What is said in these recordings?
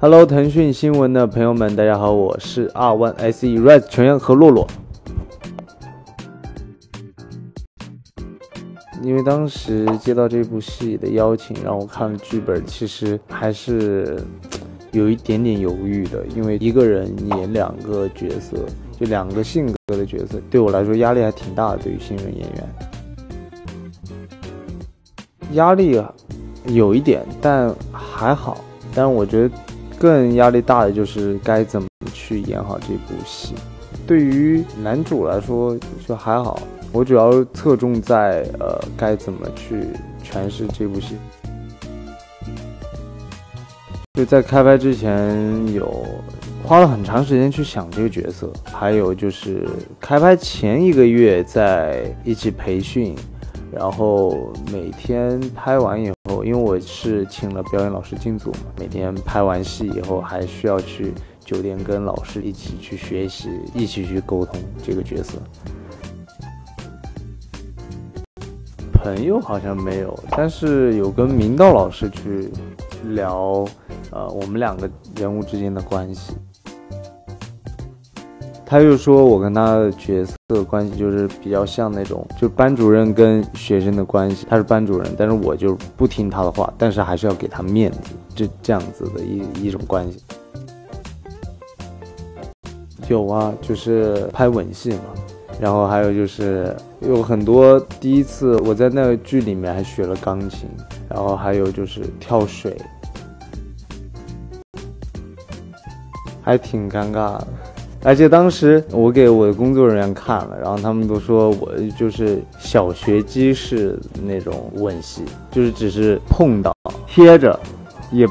Hello，腾讯新闻的朋友们，大家好，我是二万 S E Rise 全员和洛洛。因为当时接到这部戏的邀请，让我看了剧本，其实还是有一点点犹豫的。因为一个人演两个角色，就两个性格的角色，对我来说压力还挺大的。对于新人演员，压力有一点，但还好。但是我觉得。更压力大的就是该怎么去演好这部戏。对于男主来说就还好，我主要侧重在呃该怎么去诠释这部戏。就在开拍之前有花了很长时间去想这个角色，还有就是开拍前一个月在一起培训。然后每天拍完以因为我是请了表演老师进组嘛，每天拍完戏以后还需要去酒店跟老师一起去学习，一起去沟通这个角色。朋友好像没有，但是有跟明道老师去聊，呃，我们两个人物之间的关系。他就说我跟他的角色关系就是比较像那种，就班主任跟学生的关系。他是班主任，但是我就不听他的话，但是还是要给他面子，就这样子的一一种关系。有啊，就是拍吻戏嘛，然后还有就是有很多第一次，我在那个剧里面还学了钢琴，然后还有就是跳水，还挺尴尬的。而且当时我给我的工作人员看了，然后他们都说我就是小学鸡式那种吻戏，就是只是碰到贴着，也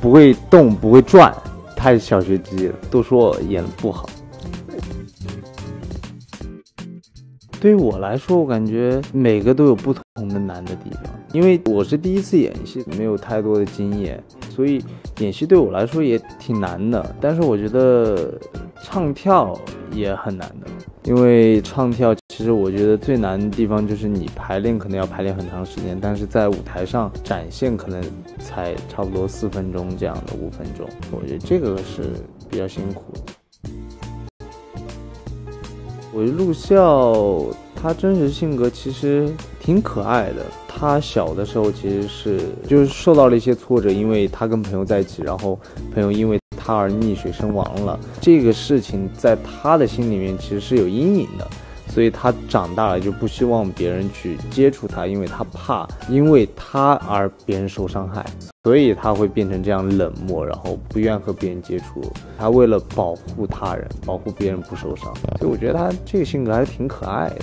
不会动不会转，太小学鸡了，都说我演的不好。对于我来说，我感觉每个都有不同的难的地方，因为我是第一次演戏，没有太多的经验，所以演戏对我来说也挺难的。但是我觉得唱跳也很难的，因为唱跳其实我觉得最难的地方就是你排练可能要排练很长时间，但是在舞台上展现可能才差不多四分钟这样的五分钟，我觉得这个是比较辛苦的。我陆笑他真实性格其实挺可爱的。他小的时候其实是就是受到了一些挫折，因为他跟朋友在一起，然后朋友因为他而溺水身亡了。这个事情在他的心里面其实是有阴影的。所以他长大了就不希望别人去接触他，因为他怕因为他而别人受伤害，所以他会变成这样冷漠，然后不愿和别人接触。他为了保护他人，保护别人不受伤，所以我觉得他这个性格还是挺可爱的。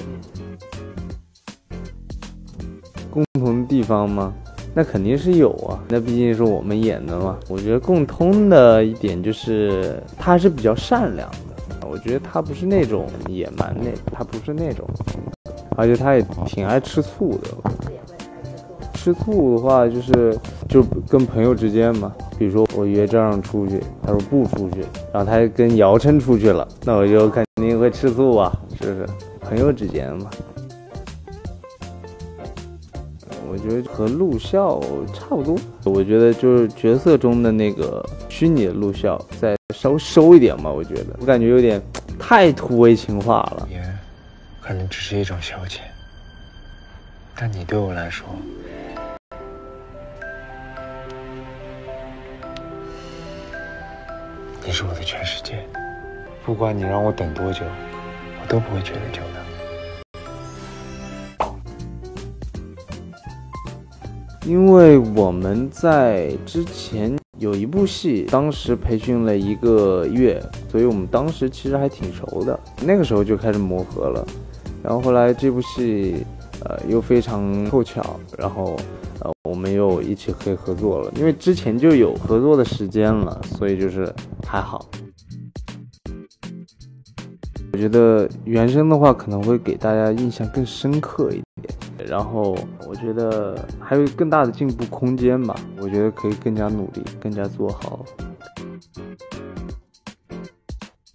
地方吗？那肯定是有啊，那毕竟是我们演的嘛。我觉得共通的一点就是他是比较善良的。我觉得他不是那种野蛮那，他不是那种，而且他也挺爱吃醋的。吃醋的话就是就跟朋友之间嘛，比如说我约张让出去，他说不出去，然后他跟姚琛出去了，那我就肯定会吃醋啊，是不是？朋友之间嘛。我觉得和陆笑差不多，我觉得就是角色中的那个虚拟的陆笑，再稍微收一点吧。我觉得我感觉有点太土味情话了。也可能只是一种消遣，但你对我来说，你是我的全世界。不管你让我等多久，我都不会觉得久的。因为我们在之前有一部戏，当时培训了一个月，所以我们当时其实还挺熟的。那个时候就开始磨合了，然后后来这部戏，呃，又非常凑巧，然后，呃，我们又一起可以合作了。因为之前就有合作的时间了，所以就是还好。觉得原声的话可能会给大家印象更深刻一点。然后我觉得还有更大的进步空间吧，我觉得可以更加努力，更加做好。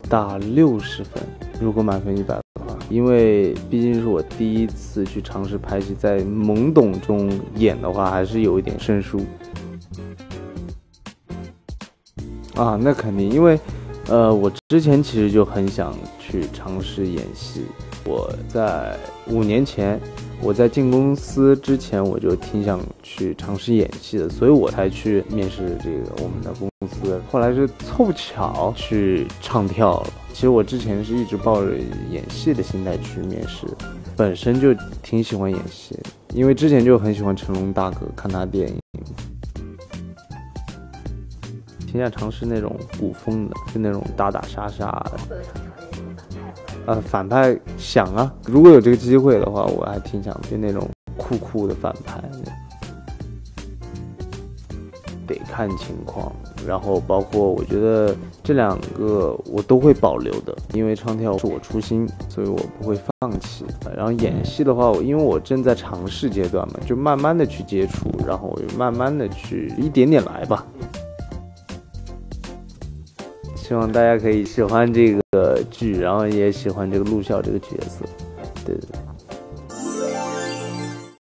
打六十分，如果满分一百的话，因为毕竟是我第一次去尝试拍戏，在懵懂中演的话，还是有一点生疏。啊，那肯定，因为，呃，我之前其实就很想去尝试演戏。我在五年前，我在进公司之前，我就挺想去尝试演戏的，所以我才去面试这个我们的公司。后来是凑巧去唱跳了。其实我之前是一直抱着演戏的心态去面试，本身就挺喜欢演戏，因为之前就很喜欢成龙大哥，看他电影。挺想尝试那种古风的，就那种打打杀杀的。呃，反派想啊，如果有这个机会的话，我还挺想变那种酷酷的反派。得看情况，然后包括我觉得这两个我都会保留的，因为唱跳是我初心，所以我不会放弃。然后演戏的话，因为我正在尝试阶段嘛，就慢慢的去接触，然后我就慢慢的去一点点来吧。希望大家可以喜欢这个剧，然后也喜欢这个陆笑这个角色，对对。